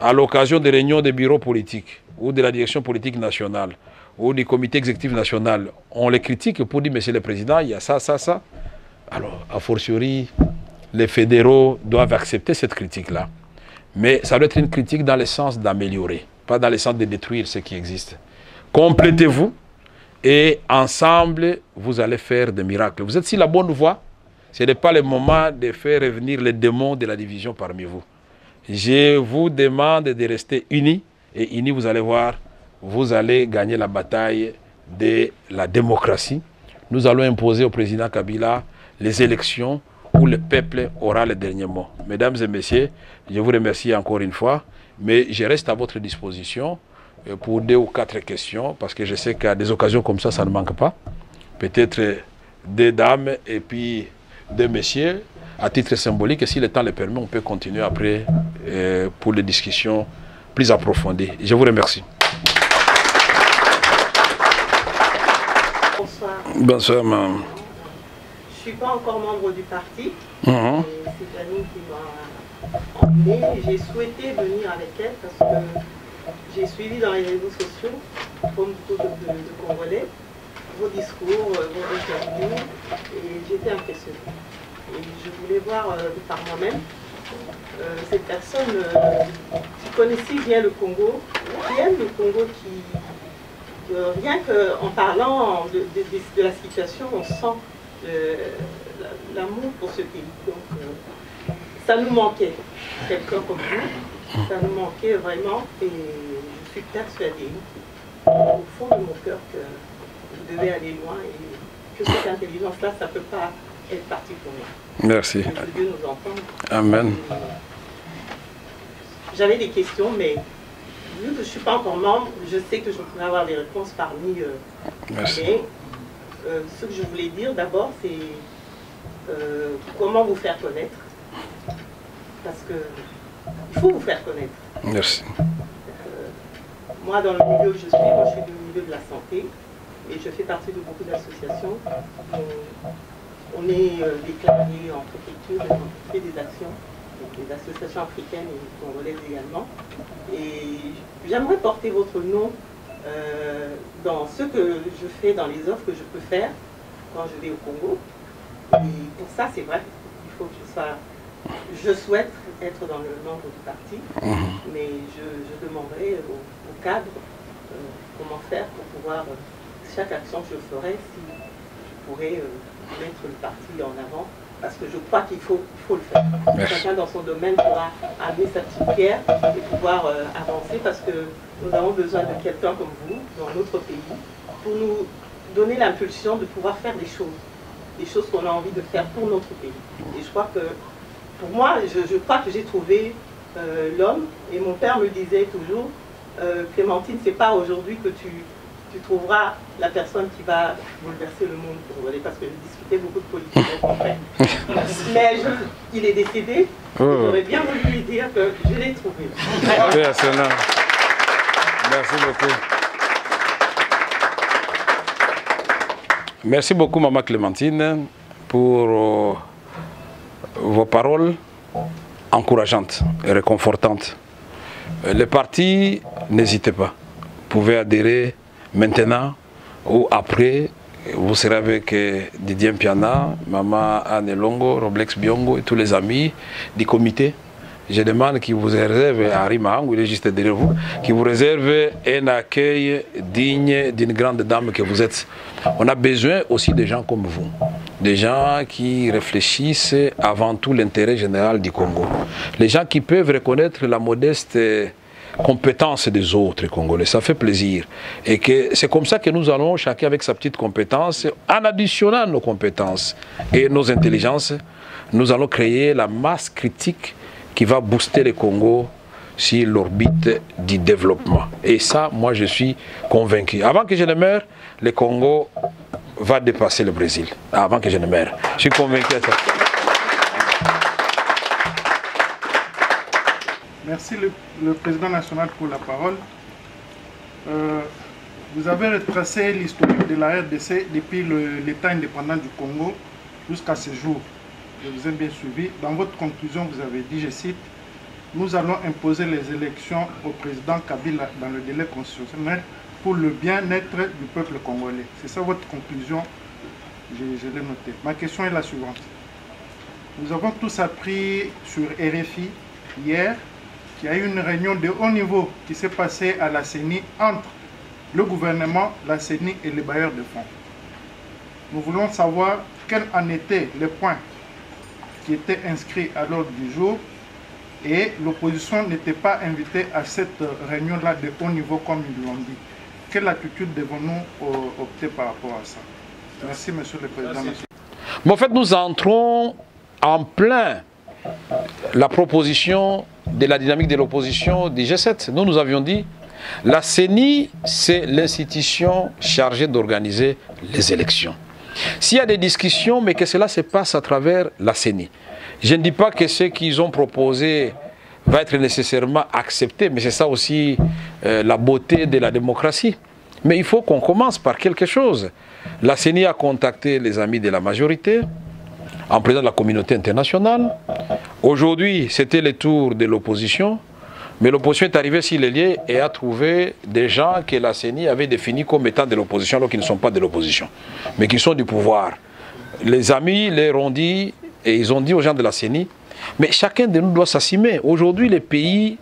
à l'occasion des réunions des bureaux politiques ou de la direction politique nationale ou du comité exécutif national, on les critique pour dire, Monsieur le Président, il y a ça, ça, ça, alors, a fortiori, les fédéraux doivent accepter cette critique-là. Mais ça doit être une critique dans le sens d'améliorer, pas dans le sens de détruire ce qui existe. Complétez-vous et ensemble, vous allez faire des miracles. Vous êtes sur la bonne voie. Ce n'est pas le moment de faire revenir les démons de la division parmi vous. Je vous demande de rester unis et unis, vous allez voir, vous allez gagner la bataille de la démocratie. Nous allons imposer au président Kabila les élections où le peuple aura le dernier mot. Mesdames et messieurs, je vous remercie encore une fois, mais je reste à votre disposition euh, pour deux ou quatre questions, parce que je sais qu'à des occasions comme ça, ça ne manque pas. Peut-être deux dames et puis deux messieurs, à titre symbolique, et si le temps le permet, on peut continuer après euh, pour les discussions plus approfondies. Je vous remercie. Bonsoir. Madame. Je ne suis pas encore membre du parti. Et C'est Janine qui m'a emmenée. J'ai souhaité venir avec elle parce que j'ai suivi dans les réseaux sociaux, comme beaucoup de, de Congolais, vos discours, euh, vos interviews, et j'étais impressionnée. Et je voulais voir euh, par moi-même euh, cette personne euh, qui connaissait bien le Congo, qui aime le Congo, qui, que rien qu'en parlant de, de- de- de la situation, on sent euh, la- l'amour pour ce pays. Donc, euh, ça nous manquait, quelqu'un comme vous, ça nous manquait vraiment, et je suis persuadée, au fond de mon cœur, que vous devez aller loin et que cette intelligence-là, ça ne peut pas être parti pour moi. Merci. Que Dieu nous entende. Amen. J'avais des questions, mais vu que je ne suis pas encore membre, je sais que je pourrais avoir des réponses parmi. euh, Merci. mais euh, ce que je voulais dire d'abord, c'est euh, comment vous faire connaître. Parce que il faut vous faire connaître. Merci. Moi, dans le milieu où je suis, moi, je suis du milieu de la santé et je fais partie de beaucoup d'associations. On, on est euh, déclaré en préfecture, on fait des actions, des associations africaines et congolaises également. Et j'aimerais porter votre nom euh, dans ce que je fais, dans les offres que je peux faire quand je vais au Congo. Et pour ça, c'est vrai, il faut que je sois. Je souhaite être dans le nombre du parti, mais je, je demanderai au, au cadre euh, comment faire pour pouvoir, euh, chaque action que je ferai, si je pourrais euh, mettre le parti en avant, parce que je crois qu'il faut, il faut le faire. Merci. Chacun dans son domaine pourra amener sa petite pierre et pouvoir euh, avancer, parce que nous avons besoin de quelqu'un comme vous dans notre pays pour nous donner l'impulsion de pouvoir faire des choses, des choses qu'on a envie de faire pour notre pays. Et je crois que pour moi, je, je crois que j'ai trouvé euh, l'homme, et mon père me disait toujours, euh, Clémentine, c'est pas aujourd'hui que tu, tu trouveras la personne qui va bouleverser le monde congolais, parce que je discutais beaucoup de politique. (laughs) Mais je- il est décédé, Oh. j'aurais bien voulu lui dire que je l'ai trouvé. Cela. Merci beaucoup. Merci beaucoup, Maman Clémentine, pour euh, vos paroles encourageantes et réconfortantes. Euh, Les partis, n'hésitez pas. Vous pouvez adhérer maintenant ou après. Vous serez avec euh, Didier Piana, Maman Anne Longo, Roblex Biongo et tous les amis du comité. Je demande qu'ils vous réservent, Harry Mahang, il est juste derrière vous, qui vous réserve un accueil digne d'une grande dame que vous êtes. On a besoin aussi de gens comme vous, des gens qui réfléchissent avant tout l'intérêt général du Congo, les gens qui peuvent reconnaître la modeste compétence des autres Congolais. Ça fait plaisir. Et que c'est comme ça que nous allons, chacun avec sa petite compétence, en additionnant nos compétences et nos intelligences, nous allons créer la masse critique qui va booster le Congo sur l'orbite du développement. Et ça, moi, je suis convaincu. Avant que je ne meure, le Congo va dépasser le Brésil. Avant que je ne meure. Je suis convaincu de ça. Merci le, président national pour la parole. Euh, vous avez retracé l'historique de la RDC depuis l'État indépendant du Congo jusqu'à ce jour. Je vous ai bien suivi. Dans votre conclusion, vous avez dit, je cite, Nous allons imposer les élections au président Kabila dans le délai constitutionnel pour le bien-être du peuple congolais. C'est ça votre conclusion, je, je l'ai noté. Ma question est la suivante. Nous avons tous appris sur RFI hier qu'il y a eu une réunion de haut niveau qui s'est passée à la CENI entre le gouvernement, la CENI et les bailleurs de fonds. Nous voulons savoir quels en étaient les points qui étaient inscrits à l'ordre du jour et l'opposition n'était pas invitée à cette réunion-là de haut niveau comme ils l'ont dit. Quelle attitude devons-nous opter par rapport à ça? Merci, Monsieur le Président. Mais en fait, nous entrons en plein la proposition de la dynamique de l'opposition du G7. Nous, nous avions dit, la CENI, c'est l'institution chargée d'organiser les élections. S'il y a des discussions, mais que cela se passe à travers la CENI. Je ne dis pas que ce qu'ils ont proposé va être nécessairement accepté, mais c'est ça aussi euh, la beauté de la démocratie. Mais il faut qu'on commence par quelque chose. La CENI a contacté les amis de la majorité, en présence de la communauté internationale. Aujourd'hui, c'était le tour de l'opposition, mais l'opposition est arrivée sur les lieux et a trouvé des gens que la CENI avait définis comme étant de l'opposition, alors qu'ils ne sont pas de l'opposition, mais qui sont du pouvoir. Les amis leur ont dit, et ils ont dit aux gens de la CENI, mais chacun de nous doit s'assumer. Aujourd'hui, le pays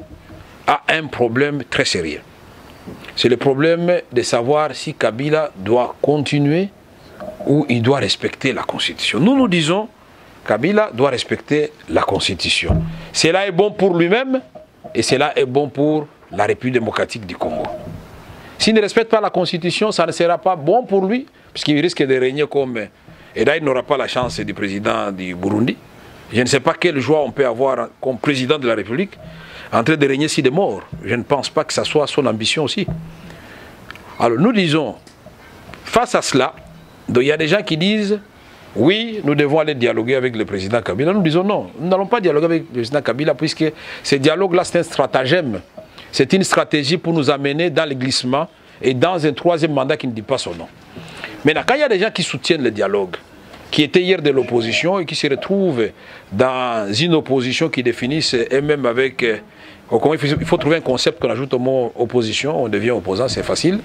a un problème très sérieux. C'est le problème de savoir si Kabila doit continuer ou il doit respecter la Constitution. Nous, nous disons, Kabila doit respecter la Constitution. Cela est bon pour lui-même et cela est bon pour la République démocratique du Congo. S'il ne respecte pas la Constitution, ça ne sera pas bon pour lui, puisqu'il risque de régner comme... Et là, il n'aura pas la chance du président du Burundi. Je ne sais pas quelle joie on peut avoir comme président de la République en train de régner si des morts. Je ne pense pas que ça soit son ambition aussi. Alors nous disons, face à cela, donc il y a des gens qui disent, oui, nous devons aller dialoguer avec le président Kabila. Nous disons non, nous n'allons pas dialoguer avec le président Kabila puisque ce dialogue-là, c'est un stratagème. C'est une stratégie pour nous amener dans le glissement et dans un troisième mandat qui ne dit pas son nom. Maintenant, quand il y a des gens qui soutiennent le dialogue, qui étaient hier de l'opposition et qui se retrouvent dans une opposition qui définissent eux-mêmes avec... euh, il faut trouver un concept qu'on ajoute au mot opposition, on devient opposant, c'est facile.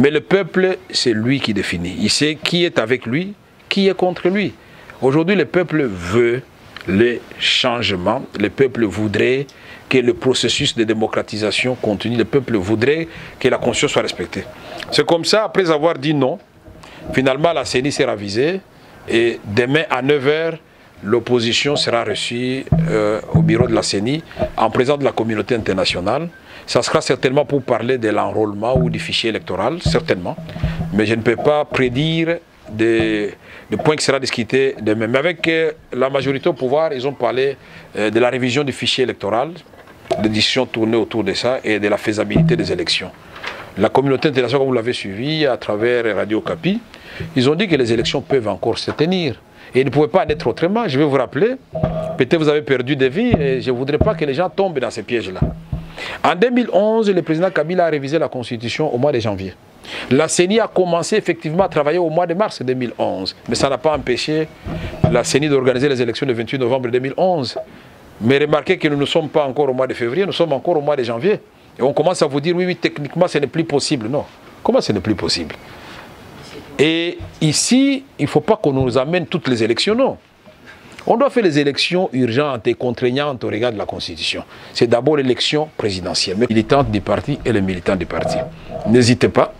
Mais le peuple, c'est lui qui définit. Il sait qui est avec lui, qui est contre lui. Aujourd'hui, le peuple veut les changements. Le peuple voudrait que le processus de démocratisation continue. Le peuple voudrait que la conscience soit respectée. C'est comme ça, après avoir dit non, finalement la CENI s'est ravisée et demain à 9h, l'opposition sera reçue euh, au bureau de la CENI en présence de la communauté internationale. Ça sera certainement pour parler de l'enrôlement ou du fichier électoral, certainement. Mais je ne peux pas prédire des, des points qui sera discuté demain. Mais avec euh, la majorité au pouvoir, ils ont parlé euh, de la révision du fichier électoral, des décisions tournées autour de ça et de la faisabilité des élections. La communauté internationale, comme vous l'avez suivi à travers Radio Capi, ils ont dit que les élections peuvent encore se tenir. Et il ne pouvait pas en être autrement. Je vais vous rappeler, peut-être vous avez perdu des vies et je ne voudrais pas que les gens tombent dans ces pièges-là. En 2011, le président Kabila a révisé la constitution au mois de janvier. La CENI a commencé effectivement à travailler au mois de mars 2011, mais ça n'a pas empêché la CENI d'organiser les élections le 28 novembre 2011. Mais remarquez que nous ne sommes pas encore au mois de février, nous sommes encore au mois de janvier. Et on commence à vous dire, oui, oui, techniquement, ce n'est plus possible. Non. Comment ce n'est plus possible? Et ici, il ne faut pas qu'on nous amène toutes les élections, non. On doit faire les élections urgentes et contraignantes au regard de la Constitution. C'est d'abord l'élection présidentielle, mais militante du parti et les militants du parti. N'hésitez pas.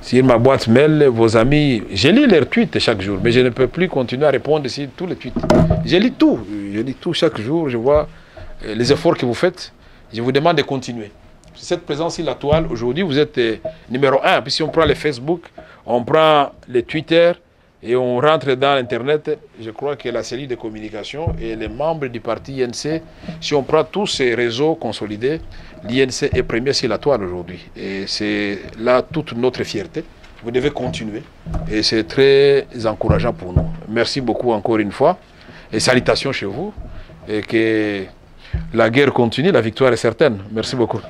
Sur ma boîte mail, vos amis, je lis leurs tweets chaque jour, mais je ne peux plus continuer à répondre sur tous les tweets. Je lis tout, je lis tout chaque jour, je vois euh, les efforts que vous faites. Je vous demande de continuer. Cette présence sur la toile, aujourd'hui, vous êtes euh, numéro un. Puis si on prend les Facebook, on prend les Twitter, et on rentre dans l'Internet, je crois que la cellule de communication et les membres du parti INC, si on prend tous ces réseaux consolidés, l'INC est premier sur la toile aujourd'hui. Et c'est là toute notre fierté. Vous devez continuer. Et c'est très encourageant pour nous. Merci beaucoup encore une fois. Et salutations chez vous. Et que la guerre continue, la victoire est certaine. Merci beaucoup.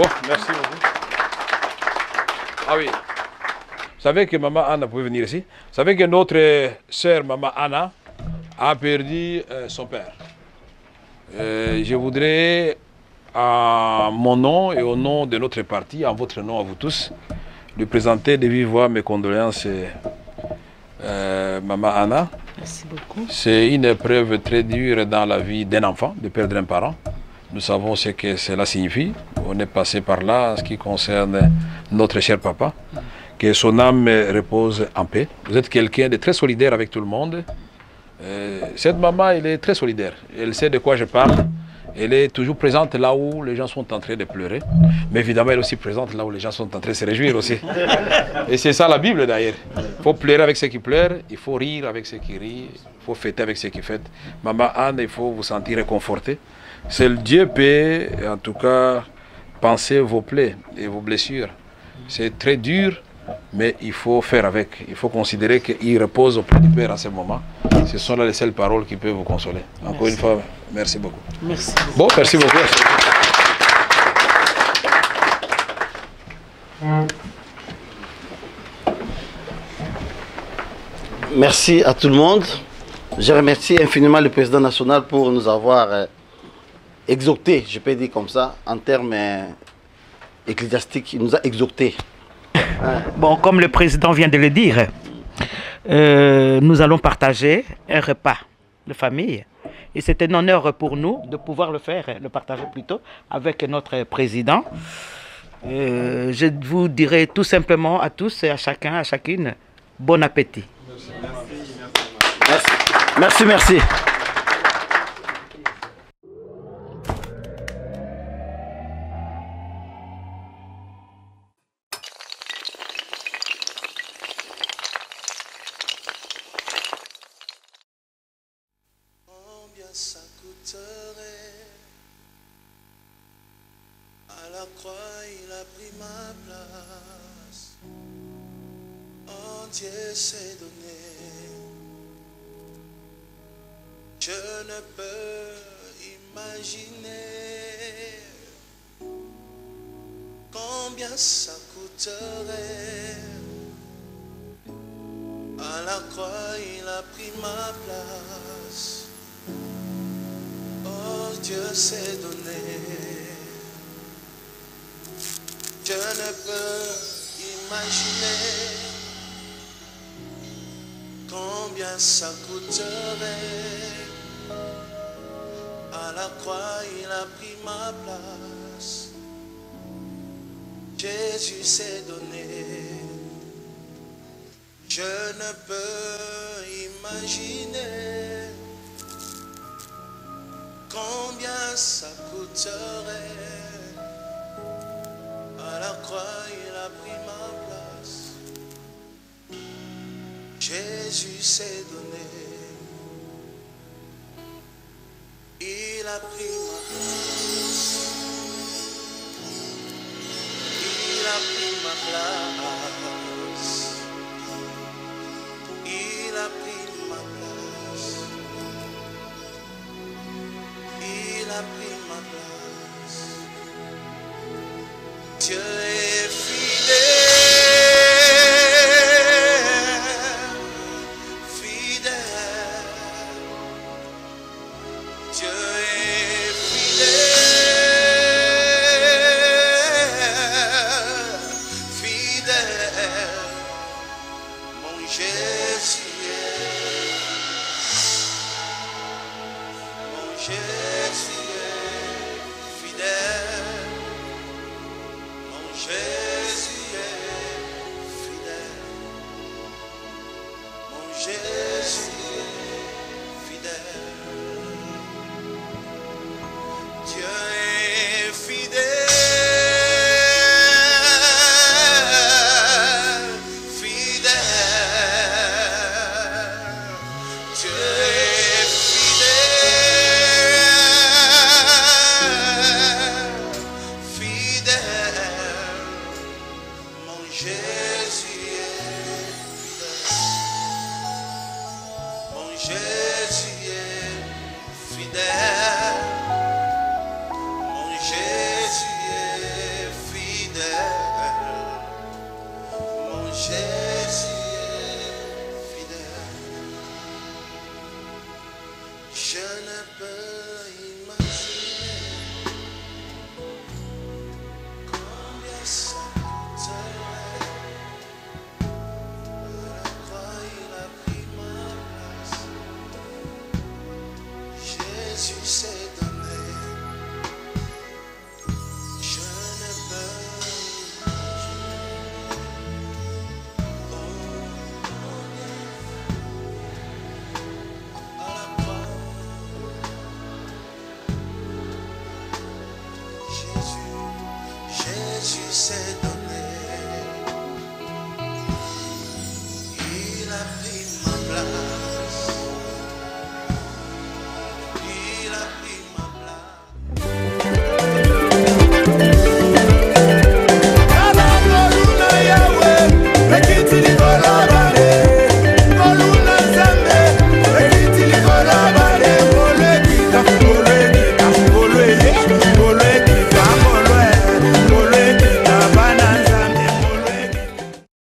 Bon, merci beaucoup. Ah oui. Vous savez que maman Anna, pouvez venir ici. Vous savez que notre sœur, maman Anna, a perdu euh, son père. Euh, je voudrais, à mon nom et au nom de notre parti, en votre nom à vous tous, lui présenter de vive voix mes condoléances, euh, maman Anna. Merci beaucoup. C'est une épreuve très dure dans la vie d'un enfant, de perdre un parent. Nous savons ce que cela signifie. On est passé par là en ce qui concerne notre cher papa. Que son âme repose en paix. Vous êtes quelqu'un de très solidaire avec tout le monde. Euh, cette maman, elle est très solidaire. Elle sait de quoi je parle. Elle est toujours présente là où les gens sont en train de pleurer. Mais évidemment, elle est aussi présente là où les gens sont en train de se réjouir aussi. Et c'est ça la Bible d'ailleurs. Il faut pleurer avec ceux qui pleurent, il faut rire avec ceux qui rient, il faut fêter avec ceux qui fêtent. Maman Anne, il faut vous sentir réconforté. Seul Dieu peut, en tout cas, penser vos plaies et vos blessures. C'est très dur, mais il faut faire avec. Il faut considérer qu'il repose auprès du Père en ce moment. Ce sont là les seules paroles qui peuvent vous consoler. Encore une fois, merci beaucoup. Merci. Bon, merci beaucoup. Merci à tout le monde. Je remercie infiniment le président national pour nous avoir exhortés, je peux dire comme ça, en termes euh, ecclésiastiques. Il nous a exhortés. Bon, comme le président vient de le dire, euh, nous allons partager un repas de famille. Et c'est un honneur pour nous de pouvoir le faire, le partager plutôt, avec notre président. Euh, je vous dirai tout simplement à tous et à chacun, à chacune, bon appétit. Merci. Merci, merci. Combien ma place. Oh, Dieu s'est donné. Je ne peux imaginer combien ça coûterait. À la croix, il a pris ma place. Jésus s'est donné. Je ne peux imaginer combien ça coûterait. À la croix, il a pris ma place. Jésus s'est donné. Il a pris ma place. Il a pris ma place.